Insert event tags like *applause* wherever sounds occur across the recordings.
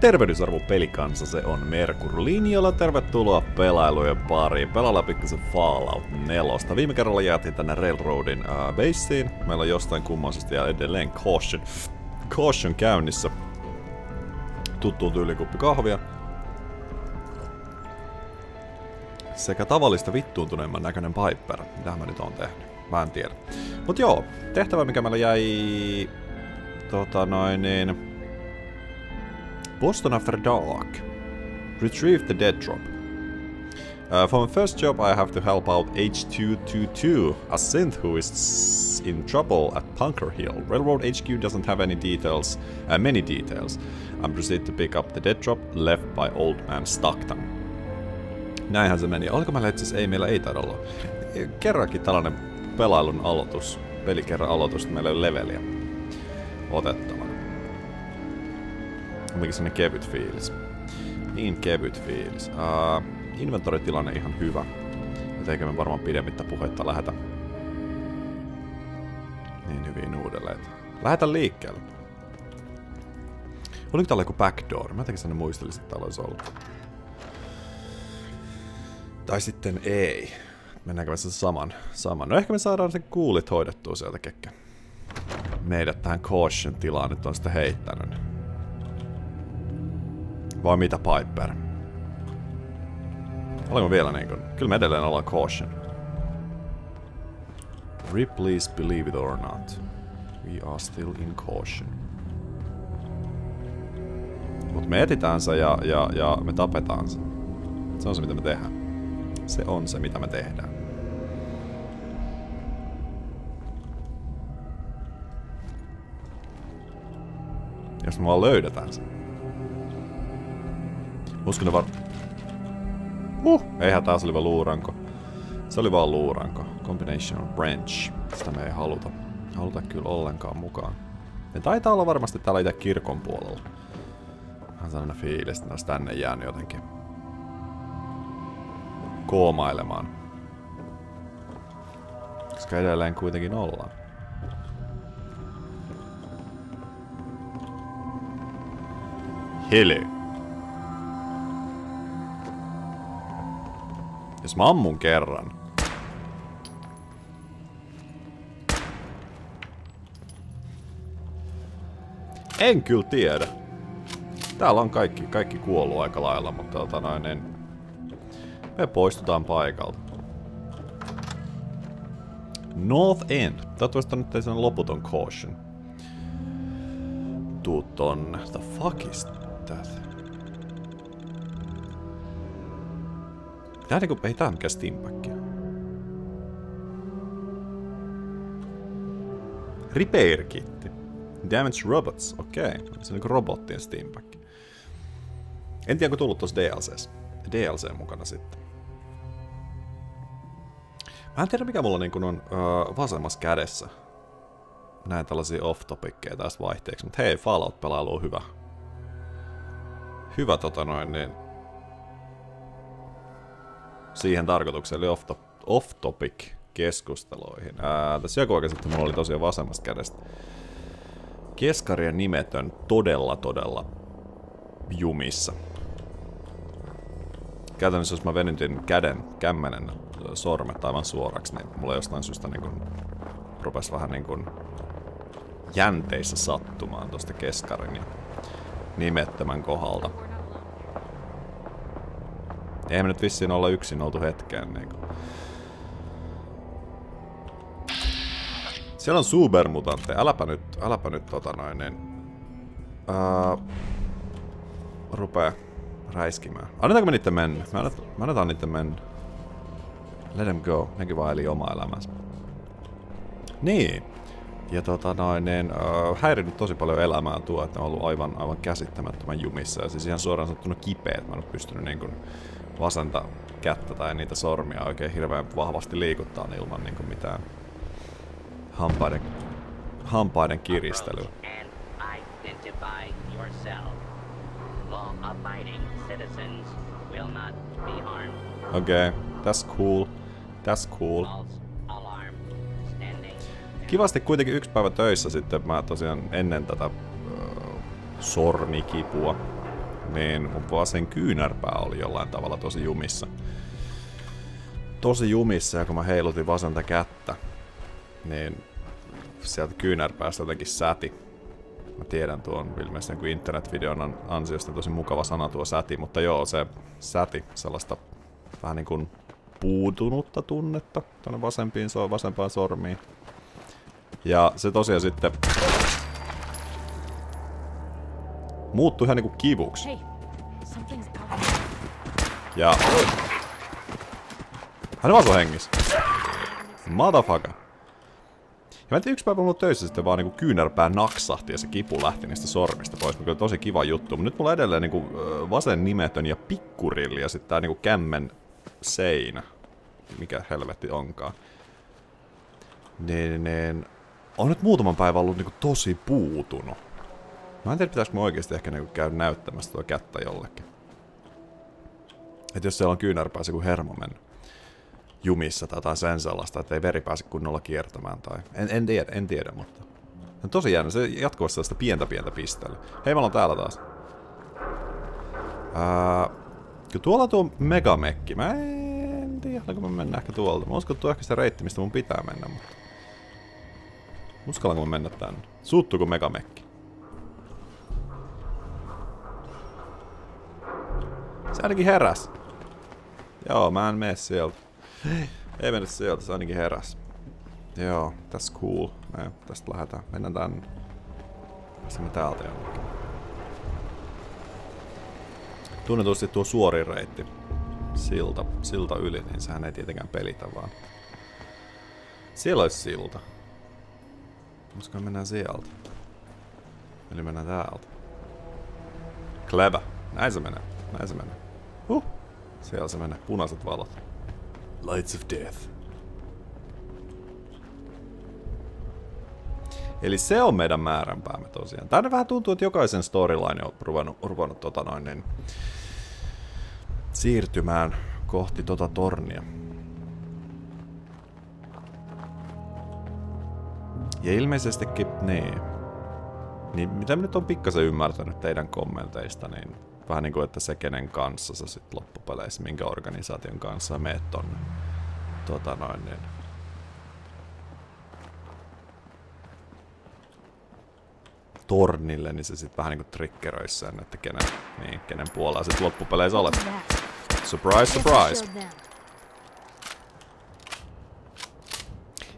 Tervehdysarvo pelikansa, se on Merkur linjalla. Tervetuloa pelailujen pariin. Pelailla pikkasen Fallout 4. Viime kerralla jäätiin tänne Railroadin uh, baseen. Meillä on jostain kummallisesta ja edelleen Caution. Caution käynnissä. Tuttuun tyyliin kuppi kahvia. Sekä tavallista vittuuntuneemman näköinen Piper. Mitä mä nyt on tehnyt? Mä en tiedä. Mut joo, tehtävä mikä meillä jäi... Tota noin niin Boston After Dark. Retrieve the dead drop. Uh, for my first job I have to help out H222, a synth who is in trouble at Punker Hill. Railroad HQ doesn't have any details, uh, many details, and proceed to pick up the dead drop left by old man Stockton. Näinhän se meni. Itse ei, meillä ei taida olla. Kerrankin tällainen pelailun aloitus, pelikerran aloitus, että meillä ei leveliä otettava. Kuitenkin sellainen kevyt fiilis. Niin kevyt fiilis. Uh, inventoritilanne ihan hyvä. Joten me varmaan pidemmittä puhetta lähetä niin hyvin uudelleen. Lähetä liikkeelle. Oliko täällä joku backdoor? Mä jotenkin sen muistelisin, että täällä olisi ollut. Tai sitten ei. Mennäänkö me sen saman? saman? No ehkä me saadaan sen kuulit hoidettua sieltä kekkä. Meidät tähän caution tilaan nyt on sitten heittänyt. Vai mitä Piper? Olenko vielä niinkun? Kyllä me edelleen ollaan caution. Ripley's believe it or not. We are still in caution. Mut me etitään se ja, ja, ja me tapetaan se. Se on se mitä me tehdään. Se on se mitä me tehdään. Jos me vaan löydetään sen. Uskon var... Uh, eihän taas oli vaan luuranko. Se oli vaan luuranko. Combination branch. Sitä me ei haluta. Haluta kyllä ollenkaan mukaan. Ne taitaa olla varmasti täällä itse kirkon puolella. Vähän sellainen fiilis, että tänne jäänyt jotenkin koomailemaan. Koska edelleen kuitenkin ollaan. Hello. Jos mä ammun kerran. En kyllä tiedä. Täällä on kaikki, kaikki kuollut aika lailla, mutta tota noin, niin me poistutaan paikalta. North End. Toivottavasti nyt sen loputon caution. Tuu tonne. The fuck is that? Tää niinku, ei tää mikään steampackia. Repair kitti. Damage robots, okei. Okay. Se on niinku robottien steampack. En tiedä, onko tullut tossa DLCs. DLC mukana sitten. Mä en tiedä, mikä mulla niinku on uh, vasemmassa kädessä. Näin tällaisia off-topickeja tästä vaihteeksi, mutta hei, Fallout-pelailu on hyvä. Hyvä tota noin, niin siihen tarkoitukseen, eli off-topic keskusteluihin. Ää, tässä joku aika sitten mulla oli tosiaan vasemmasta kädestä keskarien nimetön todella todella jumissa. Käytännössä jos mä venytin käden, kämmenen sormet aivan suoraksi, niin mulla jostain syystä niin kun, rupesi vähän niin kun jänteissä sattumaan tosta keskarin ja nimettömän kohdalta. Ei me nyt vissiin olla yksin oltu hetkeen niinku. Siellä on supermutantte. Äläpä nyt, äläpä nyt tota noin, niin... Uh, rupee räiskimään. Annetaanko me niitten mennä? Mä, annet, mä annetaan niitten mennä. Let them go. Nekin vaan eli oma elämänsä. Niin. Ja tota noin, niin, uh, häirinyt tosi paljon elämää tuo, että on ollut aivan, aivan käsittämättömän jumissa. Ja siis ihan suoraan sanottuna kipeät. Mä en ole pystynyt niin kuin, vasenta kättä tai niitä sormia oikein hirveän vahvasti liikuttaa ilman niin kuin mitään hampaiden, hampaiden kiristelyä. Okei, okay, that's cool. That's cool. Kivasti kuitenkin yksi päivä töissä sitten mä tosiaan ennen tätä uh, sormikipua niin vasen kyynärpää oli jollain tavalla tosi jumissa. Tosi jumissa, ja kun mä heilutin vasenta kättä, niin sieltä kyynärpäästä jotenkin säti. Mä tiedän tuon ilmeisesti kuin internetvideon ansiosta tosi mukava sana tuo säti, mutta joo, se säti sellaista vähän niin kuin puutunutta tunnetta tuonne vasempiin, vasempaan sormiin. Ja se tosiaan sitten muuttui ihan niinku kivuksi. Ja... Hän on hengissä. Motherfucker. Ja mä en tiedä, yksi päivä mulla töissä sitten vaan niinku kyynärpää naksahti ja se kipu lähti niistä sormista pois. Mikä oli tosi kiva juttu. Mutta nyt mulla on edelleen niinku vasen nimetön ja pikkurilli ja sitten tää niinku kämmen seinä. Mikä helvetti onkaan. Niin, niin... On nyt muutaman päivän ollut niinku tosi puutunut. Mä en tiedä, pitäisikö mä oikeesti ehkä niinku käydä näyttämässä tuo kättä jollekin. Et jos siellä on kyynärpäässä kuin hermo mennyt jumissa tai jotain sen sellaista, että ei veri pääse kunnolla kiertämään tai... En, en tiedä, en tiedä, mutta... On tosi jännä, se jatkuvasti sellaista pientä pientä pistellä. Hei, mä oon täällä taas. Ää, kyllä tuolla tuo megamekki. Mä en tiedä, kun mä mennä ehkä tuolta. Mä uskon, että ehkä se reitti, mistä mun pitää mennä, mutta... Uskallanko mä mennä tänne? Suuttuuko megamekki? Ainakin heräs. Joo, mä en mene sieltä. Ei, mennä sieltä, se ainakin heräs. Joo, that's cool. Me tästä lähdetään. Mennään tänne. Pääsemme täältä jonnekin. Tunnetusti tuo suorin reitti. Silta, silta yli, niin sehän ei tietenkään pelitä vaan. Siellä olisi silta. Koska mennään sieltä. Eli mennään täältä. Clever. Näin se menee. Näin se menee. Huh. Siellä se menee. Punaiset valot. Lights of Death. Eli se on meidän määränpäämme tosiaan. Tänne vähän tuntuu, että jokaisen storyline on ruvennut, ruvennut tota noin, niin, siirtymään kohti tota tornia. Ja ilmeisestikin, niin, niin mitä nyt on pikkasen ymmärtänyt teidän kommenteista, niin Vähän niin kuin, että se kenen kanssa sä sit loppupeleissä, minkä organisaation kanssa meet tonne. Tota noin niin. tornille, niin se sitten vähän niinku triggeröisi sen, että kenen, niin, kenen puolella sit loppupeleissä olet. Surprise, surprise!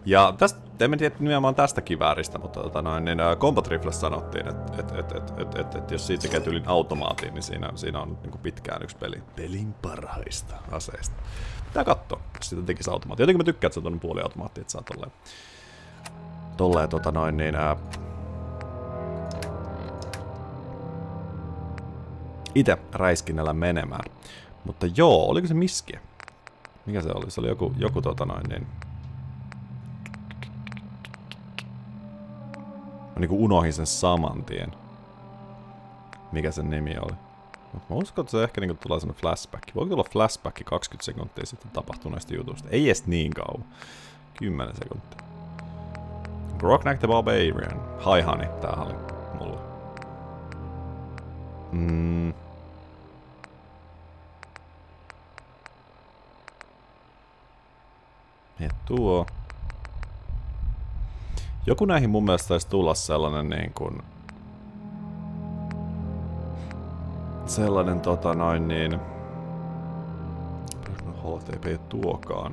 Ja tästä en tiedä nimenomaan tästä kivääristä, mutta tota noin, niin, Combat sanottiin, että et, et, et, et, et, et, jos siitä sekä tyylin automaatiin, niin siinä, siinä on niin pitkään yksi peli. Pelin parhaista aseista. Pitää katsoa, jos sitä tekisi automaatti. Jotenkin mä tykkään, että se on tuonne puoliautomaatti, että saa tolleen, tolleen tota noin, niin, uh, itse räiskinnällä menemään. Mutta joo, oliko se miski? Mikä se oli? Se oli joku, joku tota noin, niin, Mä niinku unohin sen saman tien. Mikä sen nimi oli. Mut mä uskon, että se ehkä niinku tulee sellainen flashback. Voiko tulla flashback 20 sekuntia sitten tapahtuneesta jutusta? Ei edes niin kauan. 10 sekuntia. Brocknack the Barbarian. Hi honey, tää oli mulla. Mm. Ja tuo. Joku näihin mun mielestä taisi tulla sellainen niin kuin... Sellainen tota noin niin... HTP tuokaan.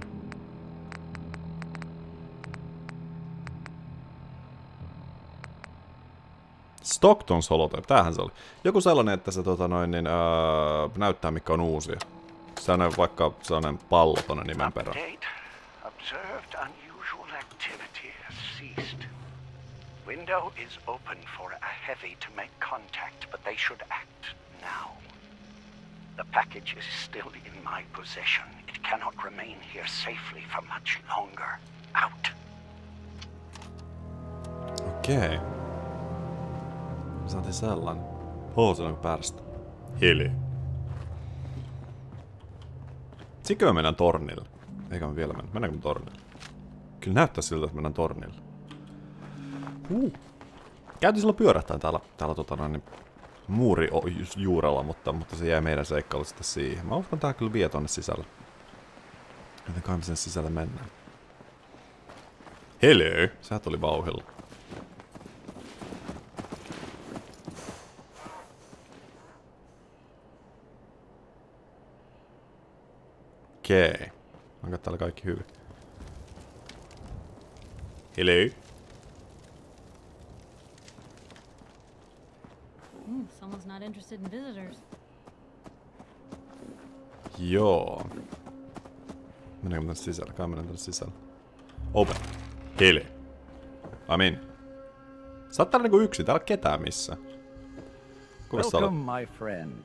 Stockton Holotape, tämähän se oli. Joku sellainen, että se tota noin, niin, öö, näyttää mikä on uusia. Sellainen vaikka sellainen pallo tonne nimen perään. Window is open for a heavy to make contact, but they should act now. The package is still in my possession. It cannot remain here safely for much longer. Out. Okei. Okay. Saatiin sellainen. Housun on pärstä. Hili. Sikö me mennään tornille? Eikä me vielä mennä. Mennäänkö me tornille? Kyllä näyttää siltä, että mennään tornille. Uh. Käytiin silloin pyörähtää täällä, täällä tota noin, niin muuri juurella, mutta, mutta se jäi meidän seikkailusta siihen. Mä uskon, tää kyllä vie tonne sisälle. Joten kai me sen sisälle mennään. Hello! Sä tuli vauhilla. Okei. Okay. Onko täällä kaikki hyvin? Hello? Mm, someone's not interested in visitors. Joo. Mennäänkö tänne sisällä? Kai mennään tänne sisällä. Open. Hele. I'm in. Sä oot täällä niinku yksi, täällä on ketään missä. Kuka sä olet? Welcome, my friend.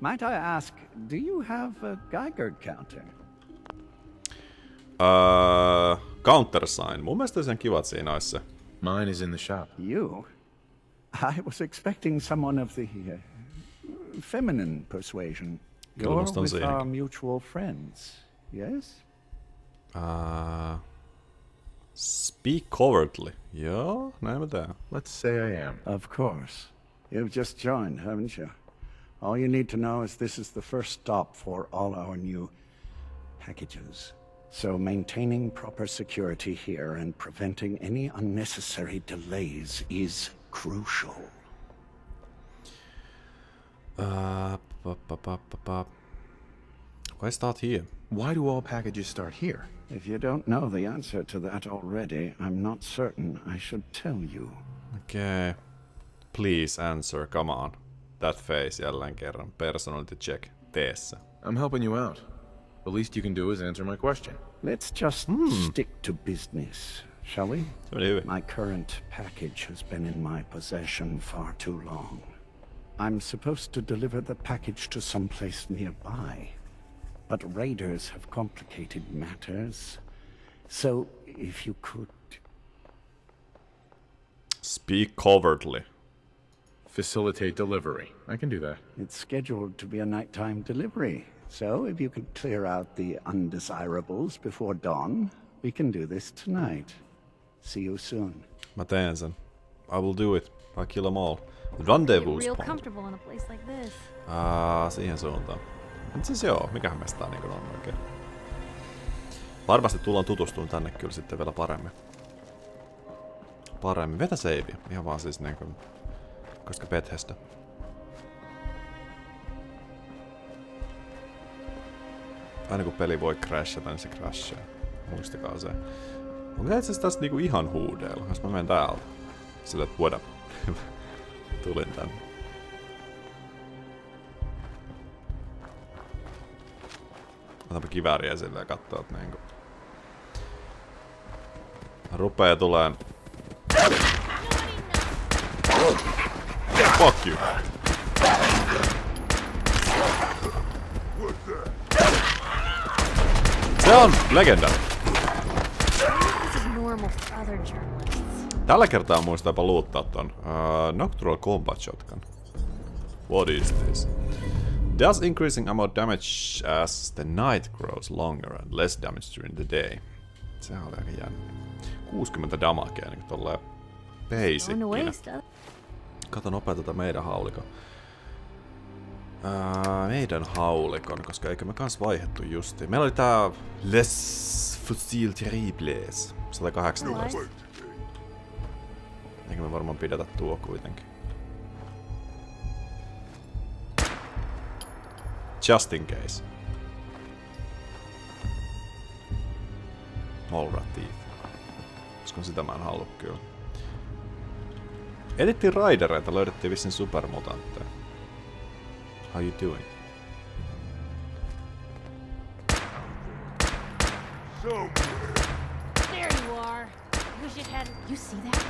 Might I ask, do you have a Geiger counter? Öö, countersign. Mun mielestä sen kivat siinä olisi se. Mine is in the shop. You? *laughs* I was expecting someone of the uh, feminine persuasion. Kyllä You're with siinäkin. our mutual friends, yes? Uh, speak covertly. Yeah, näin mä teen. Let's say I am. Of course. You've just joined, haven't you? All you need to know is this is the first stop for all our new packages. So maintaining proper security here and preventing any unnecessary delays is crucial. Uh, pa, pa, pa, pa, pa. Why start here? Why do all packages start here? If you don't know the answer to that already, I'm not certain I should tell you. Okay. Please answer, come on. That face jälleen kerran. Personality check. Tee se. I'm helping you out. The least you can do is answer my question. Let's just stick to business, shall we? Se. My current package has been in my possession far too long. I'm supposed to deliver the package to someplace nearby. But raiders have complicated matters. So, if you could... Speak covertly. Facilitate delivery. I can do that. It's scheduled to be a nighttime delivery. So, if you could clear out the undesirables before dawn, we can do this tonight. See you soon. Sen. I will do it. I kill them all. Rendezvous real point. comfortable in a place like this. Aa, siihen suuntaan. Mut siis joo, mikähän meistä tää niinku on oikein. Varmasti tullaan tutustumaan tänne kyllä sitten vielä paremmin. Paremmin. Vetä save. Ihan vaan siis niinku... Koska Bethesda. Aina kun peli voi crashata, niin se crashaa. Muistakaa se. Onko itse asiassa niinku ihan huudeilla? Jos mä menen täältä. Sillä, että what up. *laughs* Tulin tänne. Otapa kivääriä sille ja katsoo, että niinku... Rupee tuleen... Fuck you. Se on legenda. This is normal for other journalists. Tällä kertaa muistaa jopa luuttaa ton uh, Nocturnal Combat Shotgun. What is this? Does increasing ammo damage as the night grows longer and less damage during the day. Sehän oli aika jännä. 60 damagea niin tolleen waste. Kato nopea tätä meidän haulikon. Ää, meidän haulikon, koska eikö me kans vaihettu justiin. Meillä oli tää Les Fusil Terribles 118. Eikö me varmaan pidetä tuo kuitenkin. Just in case. Teeth. Koska sitä mä en halua kyllä. Etittiin raidereita, löydettiin vissiin supermutantteja. How you doing? Are. Hadn't. You see that?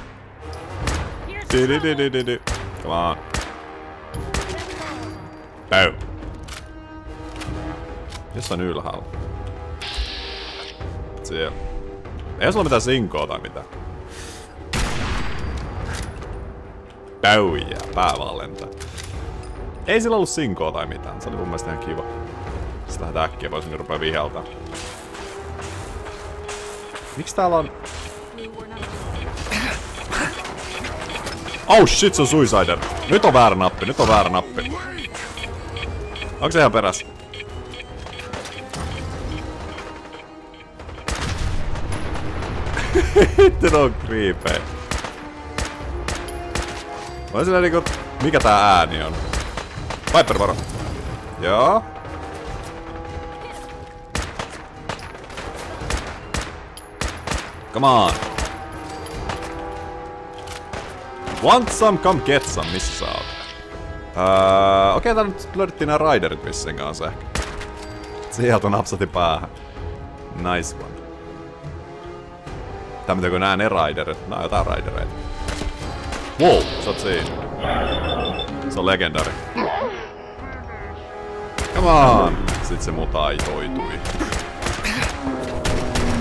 Here's Du-du-du-du-du. Come on. Boom. Jossain ylhäällä. Siellä. Ei sulla mitään sinkoa tai mitään. Päyjää, pää vaan lentää. Ei sillä ollut sinkoa tai mitään, se oli mun mielestä ihan kiva. Lähdetään äkkiä pois, niin rupeaa viheltää. Miksi täällä on... Oh shit, se on Suicider! Nyt on väärä nappi, nyt on väärä nappi. Onko se ihan perässä? *laughs* Sitten on creepejä. Mä sillä niinku, mikä tää ääni on? Viper varo. Joo. Come on. Want some, come get some. Missä sä oot? Öö, okei, tää nyt löydettiin nää riderit missen kanssa ehkä. Sieltä napsati päähän. Nice one. Tää mitä kun nää ne riderit. Nää on jotain ridereita. Wow, sä oot siinä. Se on legendari. Come on! Sit se muta aitoitui.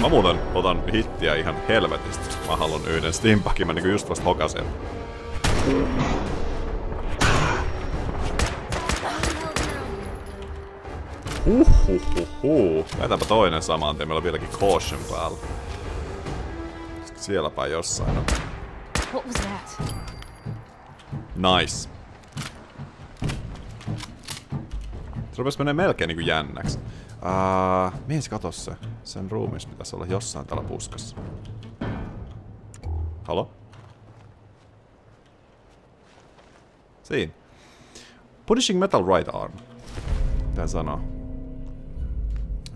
Mä muuten otan hittiä ihan helvetistä. Mä haluan yhden steampakin, mä niinku just vasta hokasen. Uhuhuhu. Vetäpä toinen samaan tien, meillä on vieläkin caution päällä. Siellä päin jossain on. What was that? Nice. Se rupes menee melkein niinku jännäksi. Uh, mihin se katos se? Sen ruumis pitäisi olla jossain täällä puskassa. Halo? Siinä. Punishing Metal Right Arm. Tää sanoo.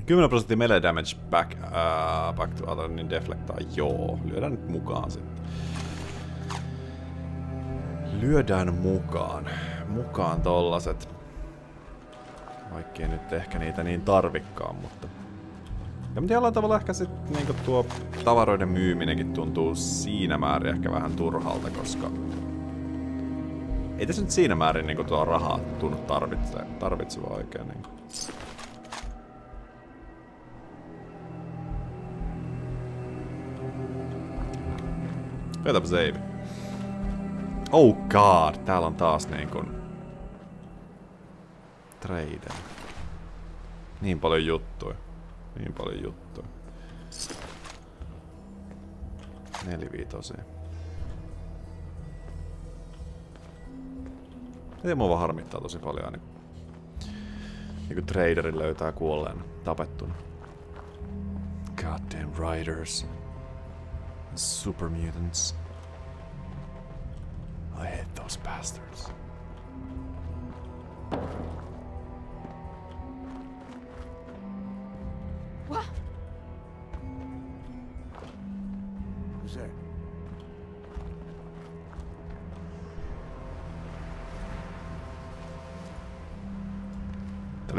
10 prosenttia melee damage back, uh, back to other, niin deflectaa. Joo, lyödään nyt mukaan sitten. Lyödään mukaan. Mukaan tollaset. Vaikkei nyt ehkä niitä niin tarvikkaan, mutta... Ja mutta jollain tavalla ehkä sit niinku tuo tavaroiden myyminenkin tuntuu siinä määrin ehkä vähän turhalta, koska... Ei tässä nyt siinä määrin niinku tuo rahaa tunnu tarvitse, tarvitseva oikein niinku. Vetäpä save. Oh god, täällä on taas niin kuin... Trader. Niin paljon juttuja. Niin paljon juttuja. Neliviitosia. Ei mua vaan harmittaa tosi paljon, niin niinku traderin löytää kuolleen tapettuna. Goddamn riders. Super mutants. I hate those bastards.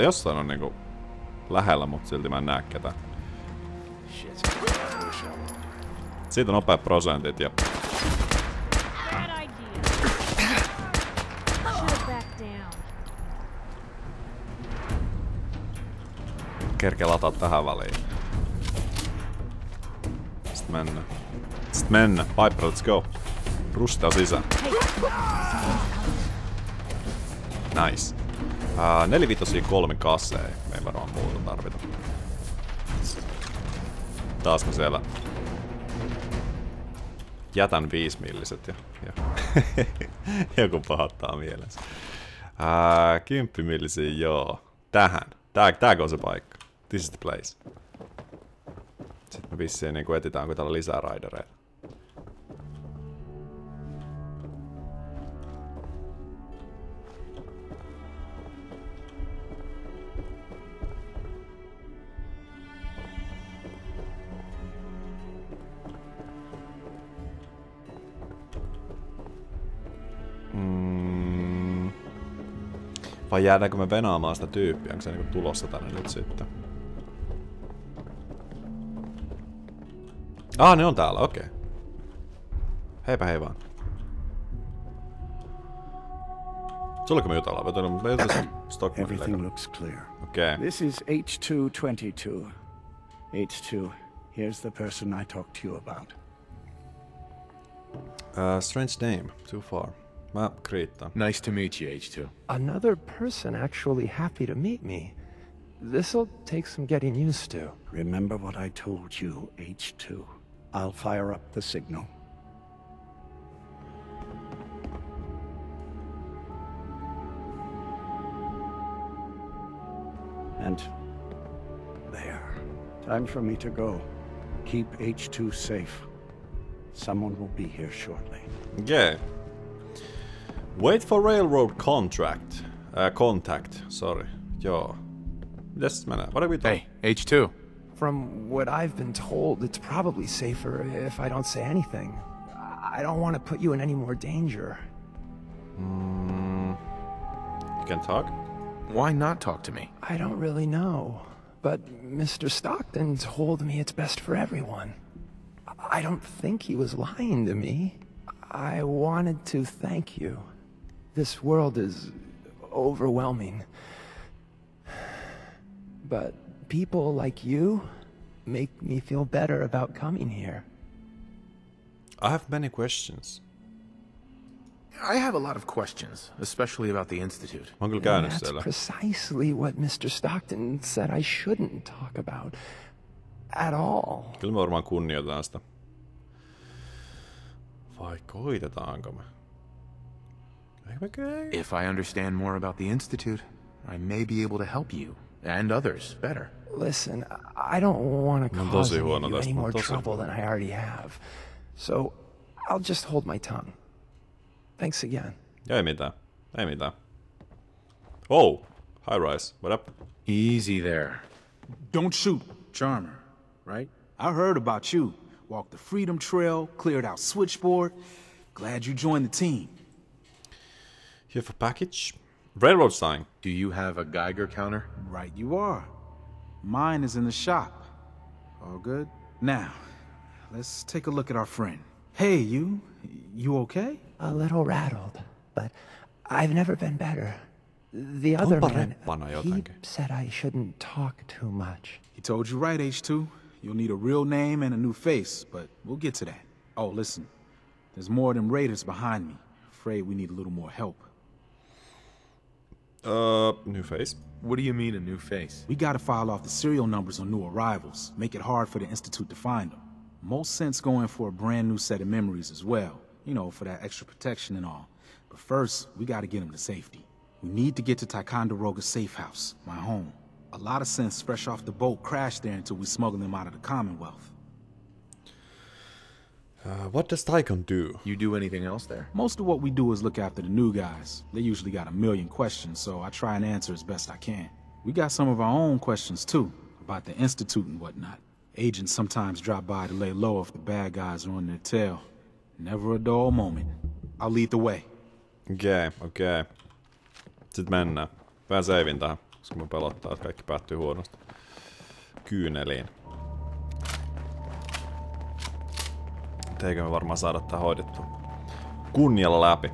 Jossain on niinku lähellä, mutta silti mä en näe ketään. Siitä on nopeat prosentit ja kerkeä lataa tähän väliin. Sitten mennä. Sitten mennä. Piper, let's go. Rustaa sisään. Nice. Nelivitosia kolmi kasseja. Me ei varmaan muuta tarvita. Taas mä siellä jätän viismilliset ja, ja *laughs* joku pahattaa mielensä. Uh, kymppimillisiä, joo. Tähän. Tää, tääkö on se paikka? This is the place. Sitten me vissiin niin etitään, onko täällä lisää raidereita. Vai jäädäänkö me venaamaan sitä tyyppiä? Onko se niinku tulossa tänne nyt sitten? Ah, ne on täällä, okei. Okay. Heipä hei vaan. Sulleeko me jutellaan? Me jutellaan Stockmanille. Everything looks clear. Okei. Okay. This is H222. H2, here's the person I talked to you about. Uh, strange name. Too far. Creta. Nice to meet you, H2. Another person actually happy to meet me. This'll take some getting used to. Remember what I told you, H2. I'll fire up the signal. And there. Time for me to go. Keep H2 safe. Someone will be here shortly. Yeah. Wait for railroad contract. Äh, contact, sorry. Joo. Mitäs menee? What are we doing? Hey, H2. From what I've been told, it's probably safer if I don't say anything. I don't want to put you in any more danger. Hmm. You can talk? Why not talk to me? I don't really know. But Mr. Stockton told me it's best for everyone. I don't think he was lying to me. I wanted to thank you. This world is overwhelming. But people like you make me feel better about coming here. I have many questions. I have a lot of questions, especially about the Institute. Mä And that's precisely what Mr. Stockton said I shouldn't talk about. At all. Kyllä me varmaan kunnioitetaan sitä. Vai koitetaanko me? Ehkä. If I understand more about the Institute, I may be able to help you and others better. Listen, I don't want to cause any, you any more trouble huono. than I already have. So, I'll just hold my tongue. Thanks again. Ja ei mitään. Ei mitään. Oh! hi rise. What up? Easy there. Don't shoot, Charmer, right? I heard about you. Walked the Freedom Trail, cleared out Switchboard. Glad you joined the team. Here for package. Railroad sign. Do you have a Geiger counter? Right you are. Mine is in the shop. All good? Now, let's take a look at our friend. Hey, you. You okay? A little rattled, but I've never been better. The other man, he said I shouldn't talk too much. He told you right, H2. You'll need a real name and a new face, but we'll get to that. Oh, listen. There's more of them raiders behind me. Afraid we need a little more help. Uh, new face. What do you mean a new face? We gotta file off the serial numbers on new arrivals, make it hard for the Institute to find them. Most sense going for a brand new set of memories as well, you know, for that extra protection and all. But first, we gotta get them to safety. We need to get to Ticonderoga's safe house, my home. A lot of sense fresh off the boat crashed there until we smuggled them out of the Commonwealth. Uh, what does Tycon do? You do anything else there? Most of what we do is look after the new guys. They usually got a million questions, so I try and answer as best I can. We got some of our own questions too, about the Institute and whatnot. Agents sometimes drop by to lay low if the bad guys are on their tail. Never a dull moment. I'll lead the way. Okei, okay, okei. Okay. Sitten mennään. Vähän seivin tähän, koska mä pelottaa, että kaikki päättyy huonosti. Kyyneliin. Mutta eikö me varmaan saada tää hoidettua. Kunnialla läpi.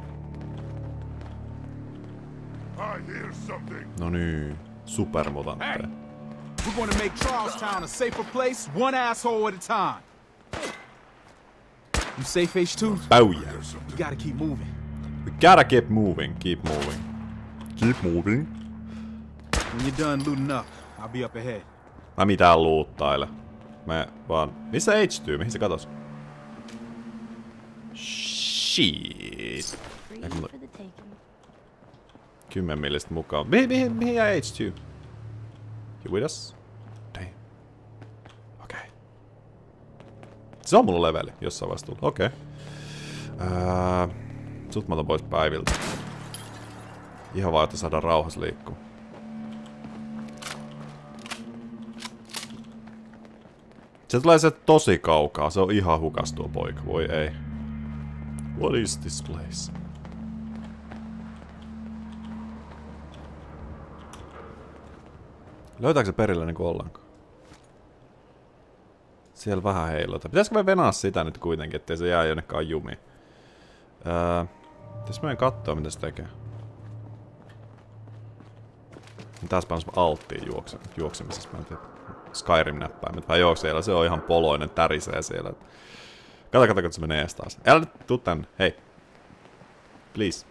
No niin, supermutantteja. We're gonna make Charlestown a safer place, one asshole at a time. You safe, H2? Oh yeah. You gotta keep moving. We gotta keep moving, keep moving. Keep moving. When you're done looting up, I'll be up ahead. Mä mitään luuttaile. Me vaan... Missä H2? Mihin se katos? Shit. 10 millistä mukaan. Mihin, mihin, mihin jäi H2? You with us? Damn. Okei. Okay. Se on mulla leveli jossain vaiheessa tullut. Okei. Okay. Öö, sut mä otan pois päiviltä. Ihan vaan, että saadaan rauhassa liikkua. Se tulee se tosi kaukaa. Se on ihan hukas tuo poika. Voi ei. What is this place? Löytääkö se perille niinku ollenkaan? Siellä vähän heilota. Pitäisikö me venaa sitä nyt kuitenkin, ettei se jää jonnekaan jumiin? Öö, pitäis meidän katsoa, mitä se tekee. Tässä on alttiin juokse, juoksemisessa. Mä en tiedä. Skyrim-näppäimet. Joo, siellä se on ihan poloinen, tärisee siellä. Kato, kato, kun se menee ees taas. Älä nyt tuu tänne. Hei. Please.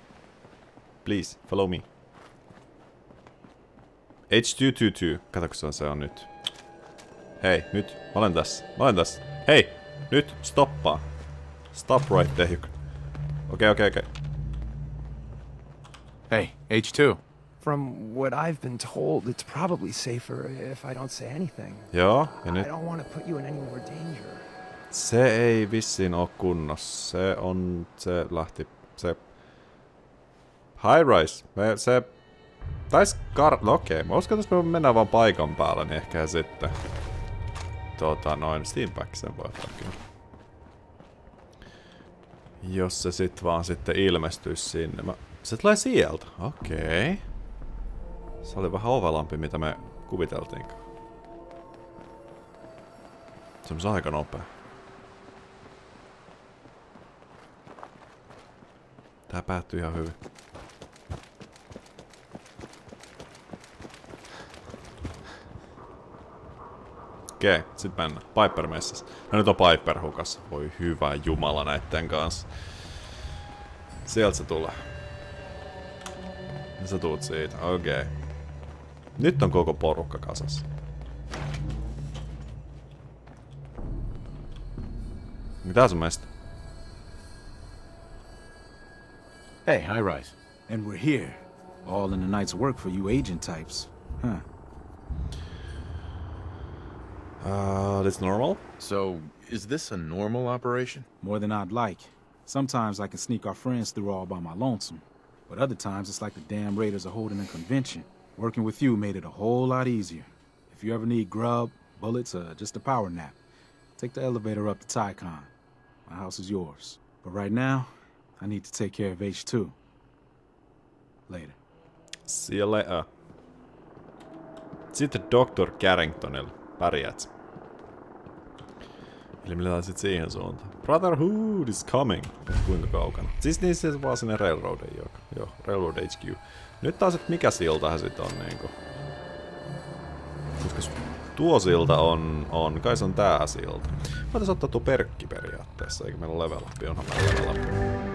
Please, follow me. H222. Kato, kun se on, se on nyt. Hei, nyt. Mä olen tässä. Mä olen tässä. Hei, nyt. Stoppaa. Stop right there. Okei, okei, okei. Hey, H2. From what I've been told, it's probably safer if I don't say anything. Joo, ja I don't want to put you in any more danger. Se ei vissiin oo kunnossa. Se on, se lähti, se... High Rise, me, se... Tais kar... No okei, okay. mä uskon, että me mennään vaan paikan päällä, niin ehkä sitten... Tota noin, Steampack sen voi ottaa kyllä. Jos se sit vaan sitten ilmestyisi sinne. Mä... Se tulee sieltä, okei. Okay. Se oli vähän ovelampi, mitä me kuviteltiin. Se on aika nopea. Tää päättyi ihan hyvin. Okei, okay, sit mennään. Piper messas. No nyt on Piper hukassa. Voi hyvä jumala näitten kanssa. Sieltä se tulee. Ja sä tuut siitä, okei. Okay. Nyt on koko porukka kasassa. Mitä sun mielestä? Hey, high rise. And we're here. All in the night's work for you agent types. Huh. Uh, that's normal? So, is this a normal operation? More than I'd like. Sometimes I can sneak our friends through all by my lonesome. But other times it's like the damn raiders are holding a convention. Working with you made it a whole lot easier. If you ever need grub, bullets, or just a power nap, take the elevator up to Tycon. My house is yours. But right now, I need to take care of H2. Later. See you later. Sitten Dr. Carringtonille. Pärjät. Eli me sit siihen suuntaan. Brotherhood is coming. Kuinka kaukana? Siis niin se vaan sinne Railroadiin joo. Joo, Railroad HQ. Nyt taas, että mikä silta se sit on niinku. Koska tuo silta on, on, kai se on tää silta. Voitais ottaa tuo perkki periaatteessa, eikä meillä ole level up, onhan meillä level up.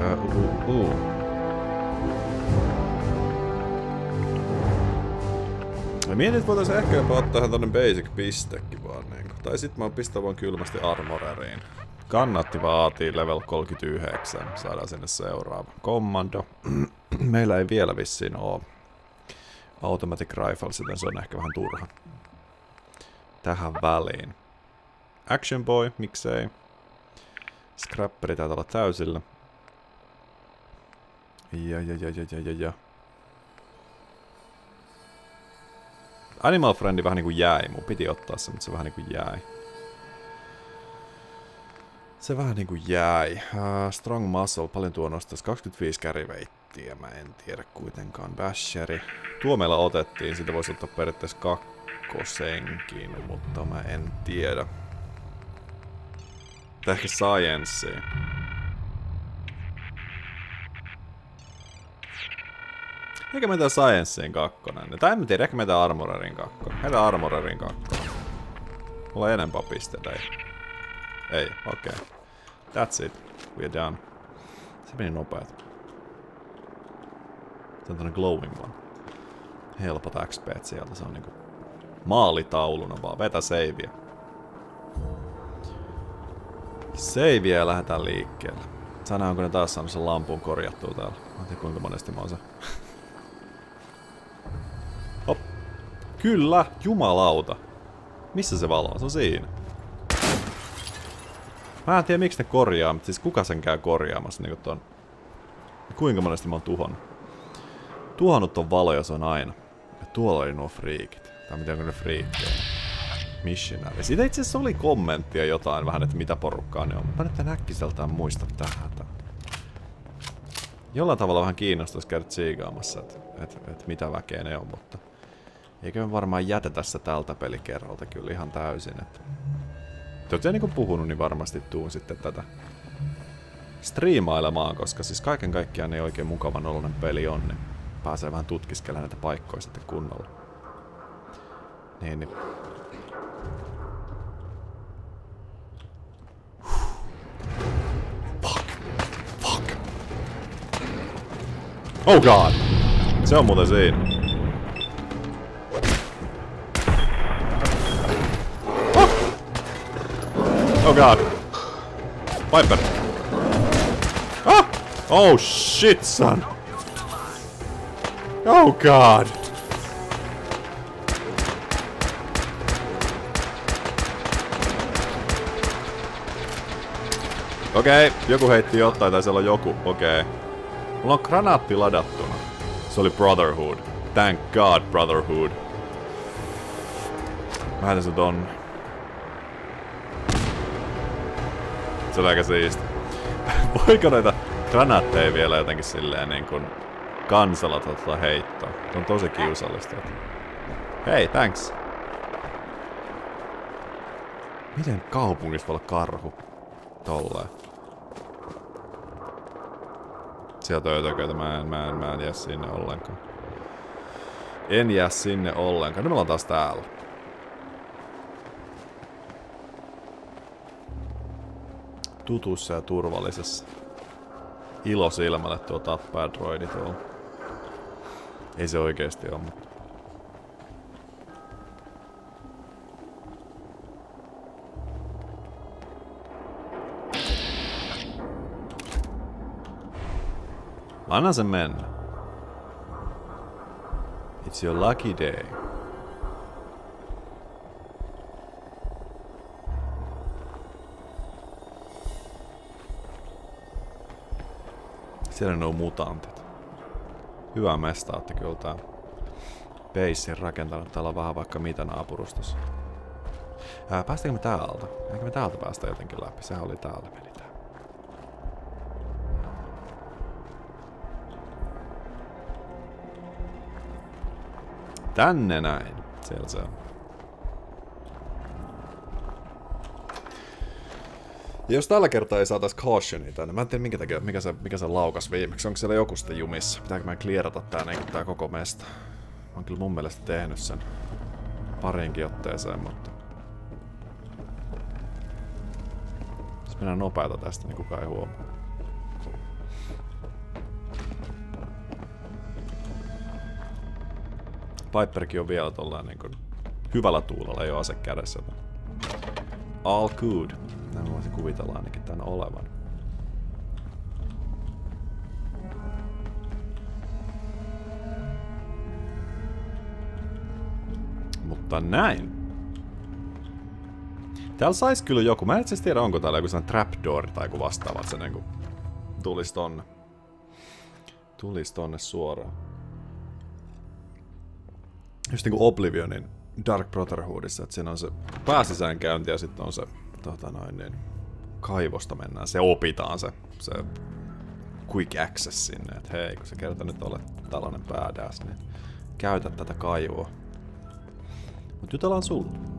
Uh, uh, uh. Mä mietin, että voitais ehkä jopa ottaa tonne basic pistekin vaan niinku. Tai sit mä pistän vaan kylmästi armoreriin. Kannatti vaatii level 39. Saadaan sinne seuraava. Kommando. *clears throat* Meillä ei vielä vissiin oo automatic rifles, joten se on ehkä vähän turha. Tähän väliin. Action boy, miksei. Scrapperi taitaa olla täysillä. Ja, ja, ja, ja, ja, ja, ja. Animal Friendi vähän niinku jäi. Mun piti ottaa se, mutta se vähän niinku jäi. Se vähän niinku jäi. Uh, strong Muscle, paljon tuo nostaisi. 25 käriveittiä, mä en tiedä kuitenkaan. Basheri. Tuo meillä otettiin, siitä voisi ottaa periaatteessa kakkosenkin, mutta mä en tiedä. Tai ehkä Science. Eikä meitä Scienceen kakkonen. Tai en tiedä, ehkä meitä Armorerin kakkonen. Meitä Armorerin kakkonen. Mulla on enempää pisteitä, ei. Ei, okei. Okay. That's it. We're done. Se meni nopeet. Se on glowing one. Helpot XP sieltä, se on niinku maalitauluna vaan. Vetä seiviä. Seiviä ja lähdetään liikkeelle. Sä onko ne taas saanut sen lampun korjattua täällä. Mä en tiedä kuinka monesti mä oon se. *laughs* Kyllä, jumalauta. Missä se valo on? Se on siinä. Mä en tiedä miksi ne korjaa, mutta siis kuka sen käy korjaamassa niinku ton... Kuinka monesti mä oon tuhonnut? Tuhonnut ton valoja se on aina. Ja tuolla oli nuo friikit. Tai onko ne friikkejä? Missionary. Siitä itse asiassa oli kommenttia jotain vähän, että mitä porukkaa ne on. Mä nyt en äkkiseltään muista tähän. Jollain tavalla vähän kiinnostaisi käydä tsiigaamassa, että et, et mitä väkeä ne on, mutta... Eikö me varmaan jätetä se tältä pelikerralta kyllä ihan täysin, että... Te olette niinku puhunut, niin varmasti tuun sitten tätä striimailemaan, koska siis kaiken kaikkiaan ei oikein mukavan oloinen peli on, niin pääsee vähän tutkiskelemaan näitä paikkoja sitten kunnolla. Niin, niin. Fuck. Fuck. Oh god! Se on muuten siinä. God. Viper. Ah! Oh shit, son! Oh god! Okei, okay, joku heitti jotain tai siellä on joku. Okei. Okay. Mulla on granaatti ladattuna. Se oli Brotherhood. Thank God, Brotherhood. Mä se ton. Se oli aika siisti. *laughs* Voiko noita granaatteja vielä jotenkin silleen niin kuin kansalla tota heittoa? On tosi kiusallista. Hei, thanks. Miten kaupungissa voi olla karhu? Tolleen. Sieltä ötököitä, mä en, mä en, mä en jää sinne ollenkaan. En jää sinne ollenkaan. Nyt me ollaan taas täällä. Tutussa ja turvallisessa. Ilo silmälle tuo tappaa droidi tuolla. Ei se oikeesti ole, mutta... Anna sen mennä. It's your lucky day. Siellä on mutantit. Hyvä mestaatte kyllä tää. Beissin rakentanut. Täällä on vähän vaikka mitä naapurustossa. Ää, päästäänkö me täältä? Eikö me täältä päästä jotenkin läpi? Sehän oli täällä meni tää. Tänne näin. Siellä se on. Ja jos tällä kertaa ei saatais cautionia tänne, mä en tiedä minkä takia, mikä se, mikä se laukas viimeksi. Onko siellä joku sitten jumissa? Pitääkö mä clearata tää, niin tää koko mesta? Mä oon kyllä mun mielestä tehnyt sen parinkin otteeseen, mutta... Jos mennään nopeata tästä, niin kukaan ei huomaa. Piperkin on vielä tollaan niin kuin hyvällä tuulella jo ase kädessä. All good. Näin voisin kuvitella ainakin tän olevan. Mutta näin. Täällä sais kyllä joku. Mä en itse tiedä, onko täällä joku sellainen trapdoor tai joku vastaava, että se niinku tulisi tonne. Tulisi tonne suoraan. Just niinku Oblivionin Dark Brotherhoodissa, että siinä on se pääsisäänkäynti ja sitten on se tota noin, niin, kaivosta mennään. Se opitaan se, se quick access sinne, että hei, kun sä kerta nyt olet tällainen badass, niin käytä tätä kaivoa. Mut jutellaan sulle.